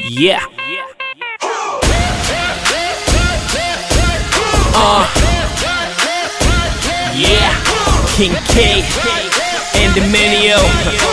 Yeah. Uh. Yeah. King Kay Andy Mineo.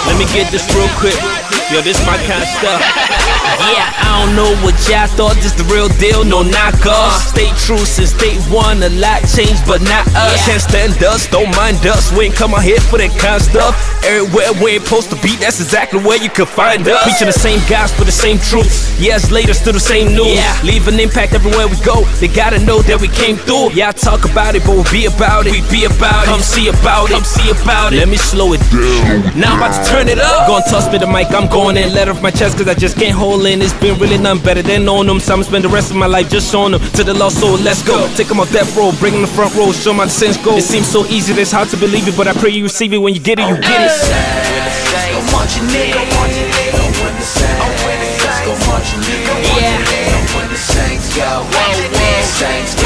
Let me get this real quick. Yo, this my kind of stuff. Yeah, I don't know what y'all thought, this the real deal, no knockoff. Uh-huh. Stay true since day one, a lot changed, but not us. Can't stand us, don't mind us. We ain't come out here for that kind of stuff. Everywhere we ain't supposed to be, that's exactly where you can find us. Preaching the same gospel, the same truth. Years later, still the same news. Leave an impact everywhere we go. They gotta know that we came through. Yeah, I talk about it, but we'll be about it. We be about it. Come see about it. Come see about it. Let me slow it down. Now I'm about to turn it up. Gonna toss me the mic, I'm going in. Let off my chest, cause I just can't hold in. It's been really nothing better than knowing them. So I'ma spend the rest of my life just showing them to the lost soul. Let's go. Take them off that road, bring them the front row, show my sins go. It seems so easy, it's hard to believe it, but I pray you receive it. When you get it, you get it. Yeah.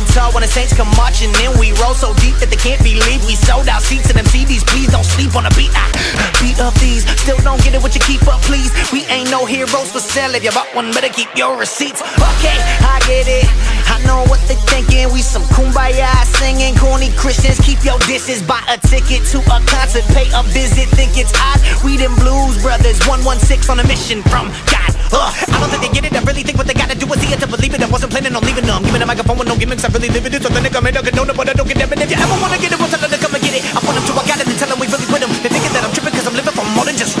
I've told when the Saints come marching in, we roll so deep that they can't believe we sold out seats to them CDs. Please don't sleep on the beat. I beat up these, still don't get it. What you keep up, please? We ain't no heroes for sale. If you bought one, better keep your receipts. Okay, I get it. I know what they thinking. We some kumbaya singing, corny Christians. Keep your disses. Buy a ticket to a concert, pay a visit. Think it's odd. We them blues brothers, 116 on a mission from God. Uh, I don't think they get it. I really think what they gotta do is see it to believe it. I wasn't planning on leaving them. Me the microphone with no gimmicks. I really live it. So the nigga made a good know but I don't get. And if you ever wanna get it, we'll tell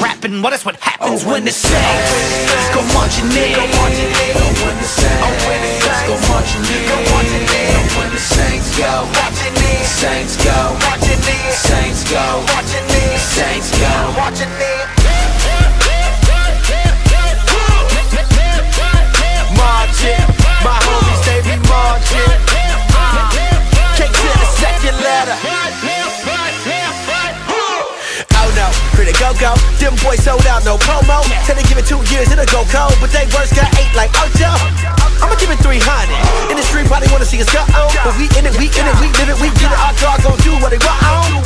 rapping. What is what happens when the saints go marching in? Go marching in. When the saints go. Go marching in. When the saints go. Saints go. Saints go. Saints go two years, it'll go cold. But they words got eight like Ocho. I'ma give it 300. In the street, probably wanna see us go on. But we in it, we in it, we live it, we get it. Our God gon' do what they want on.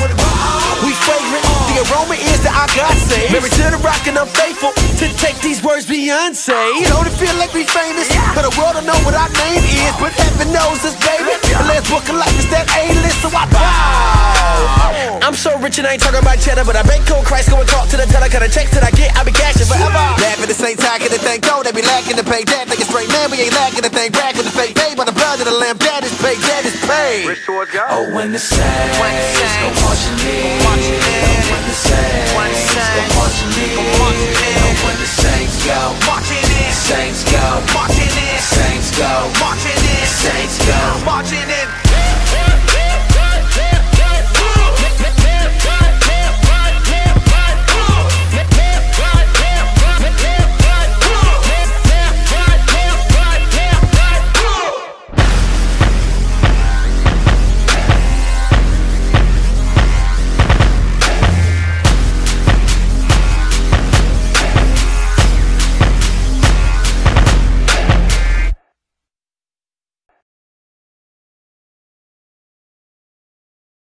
We fragrant, the aroma is that our God saved. Married to the rock and I'm faithful to take these words Beyonce. Don't it feel like we famous? But the world don't know what our name is. But heaven knows us, baby. The last book of life is that A-list, so I. I'm rich and I ain't talking about cheddar, but I make cold Christ go and talk to the teller. Cut a checks that I get, I be cashing forever. Laugh at the same time, get the thing go. They be lacking to pay that. Think it's straight man, we ain't lacking the thing. Brag with the fake pay, but the blood of the lamb, that is paid, that is paid. Oh, when the saints go marching in. When the saints go marching in. Oh, when the saints go marching in. Saints go marching in. Saints go marching in. Saints